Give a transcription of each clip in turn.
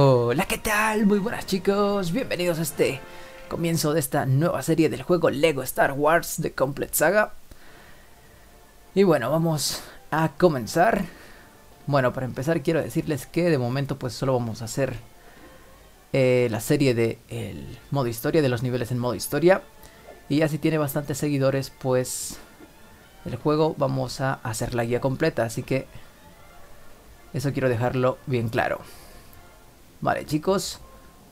Hola, ¿qué tal? Muy buenas chicos, bienvenidos a este comienzo de esta nueva serie del juego Lego Star Wars The Complete Saga. Y bueno, vamos a comenzar. Bueno, para empezar quiero decirles que de momento pues solo vamos a hacer eh, la serie de el modo historia, de los niveles en modo historia. Y ya si tiene bastantes seguidores pues el juego vamos a hacer la guía completa, así que eso quiero dejarlo bien claro. Vale, chicos.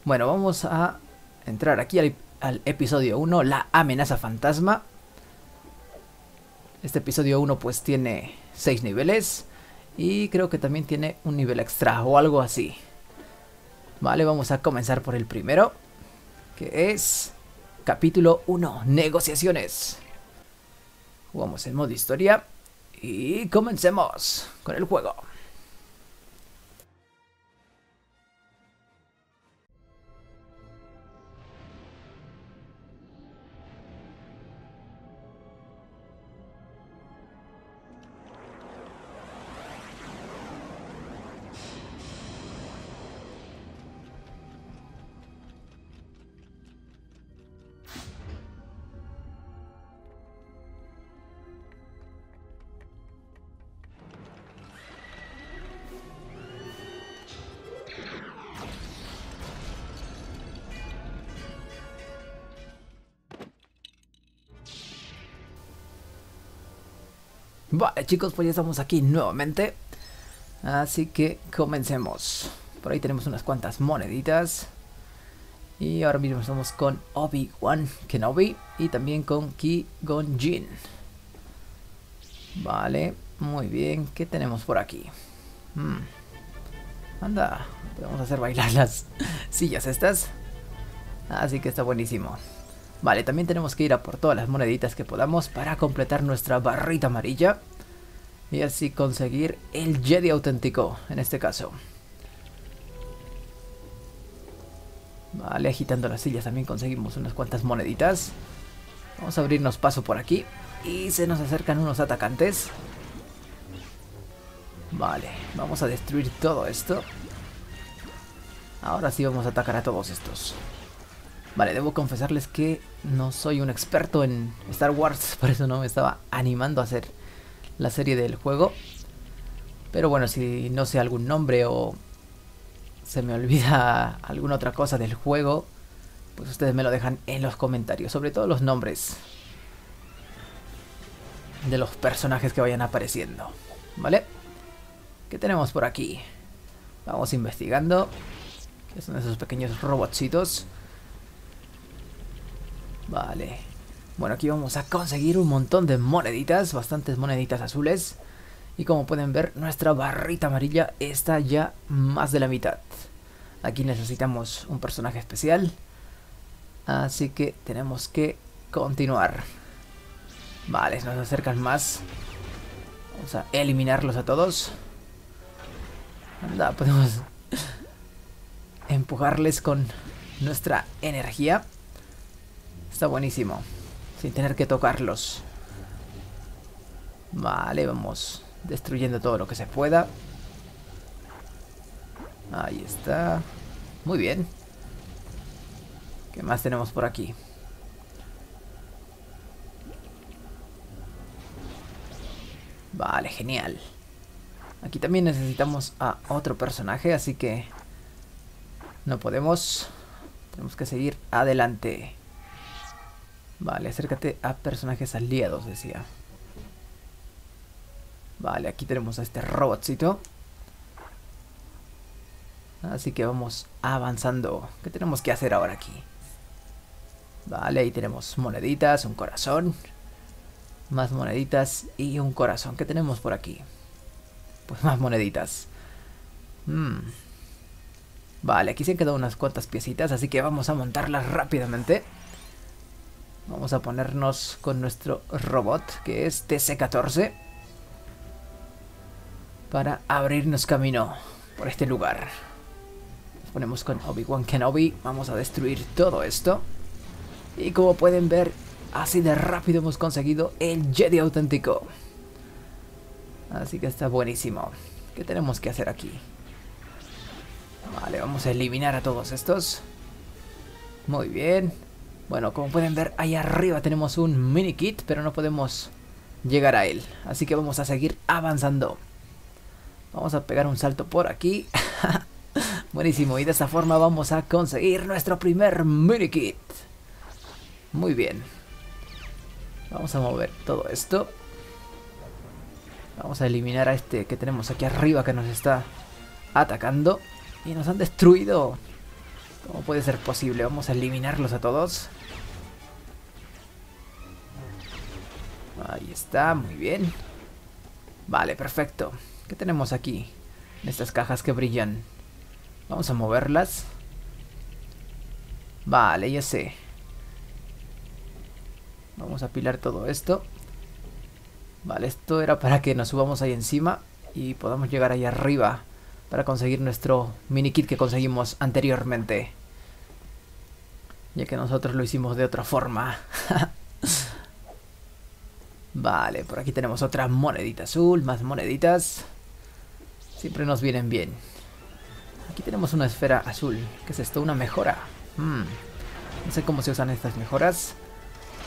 Bueno, vamos a entrar aquí al, episodio 1, la amenaza fantasma. Este episodio 1 pues tiene 6 niveles. Y creo que también tiene un nivel extra o algo así. Vale, vamos a comenzar por el primero. Que es capítulo 1, negociaciones. Jugamos en modo historia. Y comencemos con el juego. Vale chicos, pues ya estamos aquí nuevamente. Así que comencemos. Por ahí tenemos unas cuantas moneditas. Y ahora mismo estamos con Obi-Wan Kenobi y también con Ki-Gon Jin. Vale, muy bien. ¿Qué tenemos por aquí? Hmm. Anda, podemos hacer bailar las sillas estas. Así que está buenísimo. Vale, también tenemos que ir a por todas las moneditas que podamos para completar nuestra barrita amarilla. Y así conseguir el Jedi auténtico, en este caso. Vale, agitando las sillas también conseguimos unas cuantas moneditas. Vamos a abrirnos paso por aquí. Y se nos acercan unos atacantes. Vale, vamos a destruir todo esto. Ahora sí vamos a atacar a todos estos. Vale, debo confesarles que no soy un experto en Star Wars, por eso no me estaba animando a hacer la serie del juego. Pero bueno, si no sé algún nombre o se me olvida alguna otra cosa del juego, pues ustedes me lo dejan en los comentarios, sobre todo los nombres de los personajes que vayan apareciendo, ¿vale? ¿Qué tenemos por aquí? Vamos investigando. ¿Qué son esos pequeños robotcitos? Vale. Bueno, aquí vamos a conseguir un montón de moneditas, bastantes moneditas azules. Y como pueden ver, nuestra barrita amarilla está ya más de la mitad. Aquí necesitamos un personaje especial. Así que tenemos que continuar. Vale, nos acercan más. Vamos a eliminarlos a todos. Anda, podemos empujarles con nuestra energía. Está buenísimo. Sin tener que tocarlos. Vale, vamos destruyendo todo lo que se pueda. Ahí está. Muy bien. ¿Qué más tenemos por aquí? Vale, genial. Aquí también necesitamos a otro personaje, así que no podemos. Tenemos que seguir adelante. Vale, acércate a personajes aliados, decía. Vale, aquí tenemos a este robotcito. Así que vamos avanzando. ¿Qué tenemos que hacer ahora aquí? Vale, ahí tenemos moneditas, un corazón. Más moneditas y un corazón. ¿Qué tenemos por aquí? Pues más moneditas. Hmm. Vale, aquí se han quedado unas cuantas piecitas, así que vamos a montarlas rápidamente. Vamos a ponernos con nuestro robot, que es TC-14. Para abrirnos camino por este lugar. Nos ponemos con Obi-Wan Kenobi. Vamos a destruir todo esto. Y como pueden ver, así de rápido hemos conseguido el Jedi auténtico. Así que está buenísimo. ¿Qué tenemos que hacer aquí? Vale, vamos a eliminar a todos estos. Muy bien. Bueno, como pueden ver, ahí arriba tenemos un mini kit, pero no podemos llegar a él. Así que vamos a seguir avanzando. Vamos a pegar un salto por aquí. Buenísimo, y de esta forma vamos a conseguir nuestro primer mini kit. Muy bien. Vamos a mover todo esto. Vamos a eliminar a este que tenemos aquí arriba que nos está atacando. Y nos han destruido. ¿Cómo puede ser posible? Vamos a eliminarlos a todos. Ahí está, muy bien. Vale, perfecto. ¿Qué tenemos aquí? Estas cajas que brillan. Vamos a moverlas. Vale, ya sé. Vamos a apilar todo esto. Vale, esto era para que nos subamos ahí encima y podamos llegar ahí arriba para conseguir nuestro mini kit que conseguimos anteriormente. Ya que nosotros lo hicimos de otra forma. vale, por aquí tenemos otra monedita azul, más moneditas. Siempre nos vienen bien. Aquí tenemos una esfera azul. ¿Qué es esto? Una mejora. Hmm. No sé cómo se usan estas mejoras.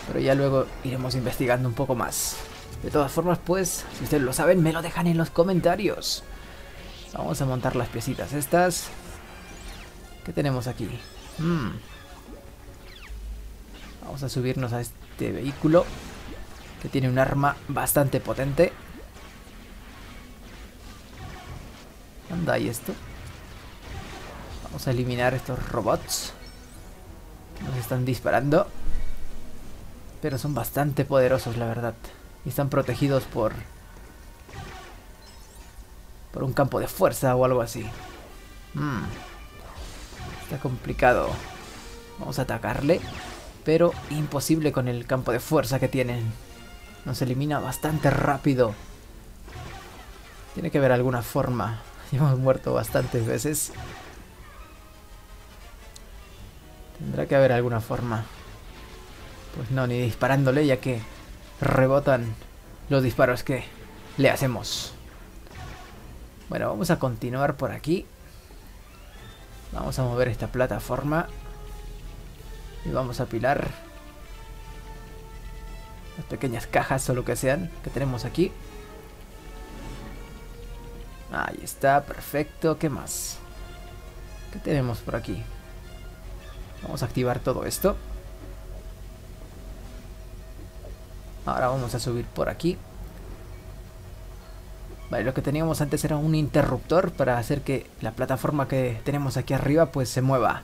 Pero ya luego iremos investigando un poco más. De todas formas, pues, si ustedes lo saben, me lo dejan en los comentarios. Vamos a montar las piecitas estas. ¿Qué tenemos aquí? Hmm. Vamos a subirnos a este vehículo. Que tiene un arma bastante potente. Anda ahí esto. Vamos a eliminar estos robots. Nos están disparando. Pero son bastante poderosos, la verdad. Y están protegidos por... Por un campo de fuerza o algo así. Hmm. Está complicado. Vamos a atacarle. Pero imposible con el campo de fuerza que tienen. Nos elimina bastante rápido. Tiene que haber alguna forma. Ya hemos muerto bastantes veces. Tendrá que haber alguna forma. Pues no, ni disparándole ya que rebotan los disparos que le hacemos. Bueno, vamos a continuar por aquí. Vamos a mover esta plataforma. Y vamos a apilar las pequeñas cajas o lo que sean que tenemos aquí. Ahí está, perfecto. ¿Qué más? ¿Qué tenemos por aquí? Vamos a activar todo esto. Ahora vamos a subir por aquí. Vale, lo que teníamos antes era un interruptor para hacer que la plataforma que tenemos aquí arriba pues se mueva.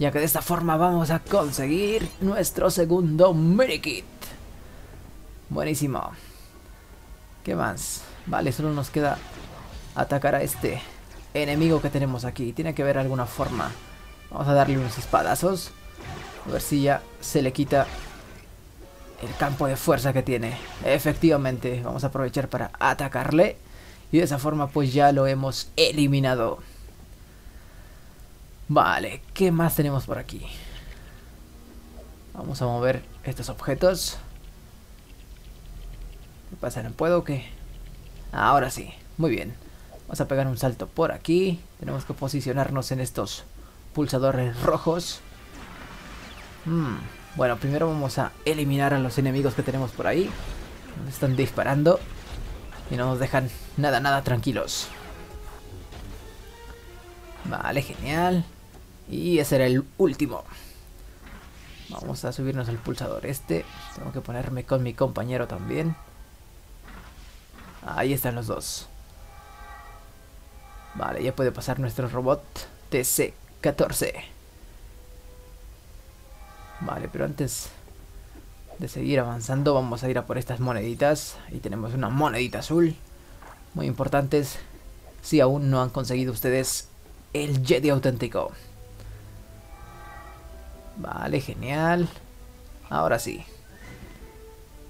Ya que de esta forma vamos a conseguir nuestro segundo kit Buenísimo. ¿Qué más? Vale, solo nos queda atacar a este enemigo que tenemos aquí. Tiene que haber alguna forma. Vamos a darle unos espadazos. A ver si ya se le quita el campo de fuerza que tiene. Efectivamente, vamos a aprovechar para atacarle. Y de esa forma pues ya lo hemos eliminado. Vale, ¿qué más tenemos por aquí? Vamos a mover estos objetos. ¿Qué pasa? ¿No puedo o qué? Ahora sí, muy bien. Vamos a pegar un salto por aquí. Tenemos que posicionarnos en estos pulsadores rojos. Hmm, bueno, primero vamos a eliminar a los enemigos que tenemos por ahí. Nos están disparando. Y no nos dejan nada, nada tranquilos. Vale, genial. Y ese era el último. Vamos a subirnos al pulsador este. Tengo que ponerme con mi compañero también. Ahí están los dos. Vale, ya puede pasar nuestro robot TC-14. Vale, pero antes de seguir avanzando vamos a ir a por estas moneditas. Y tenemos una monedita azul. Muy importantes si aún no han conseguido ustedes el Jedi auténtico. Vale, genial. Ahora sí.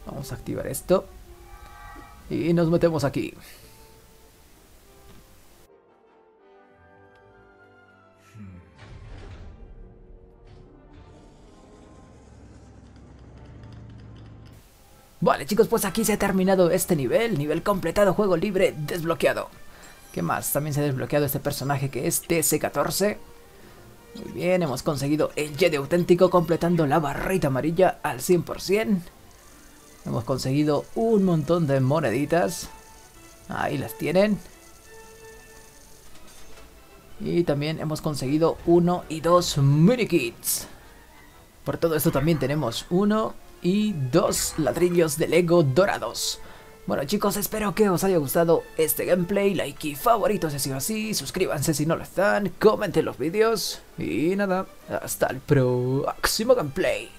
Vamos a activar esto. Y nos metemos aquí. Vale chicos, pues aquí se ha terminado este nivel, nivel completado, juego libre, desbloqueado. ¿Qué más? También se ha desbloqueado este personaje que es TC14. Muy bien, hemos conseguido el Jedi auténtico completando la barrita amarilla al 100%. Hemos conseguido un montón de moneditas. Ahí las tienen. Y también hemos conseguido uno y dos mini kits. Por todo esto también tenemos uno y dos ladrillos de Lego dorados. Bueno chicos, espero que os haya gustado este gameplay, like y favorito si ha sido así, suscríbanse si no lo están, comenten los vídeos y nada, hasta el próximo gameplay.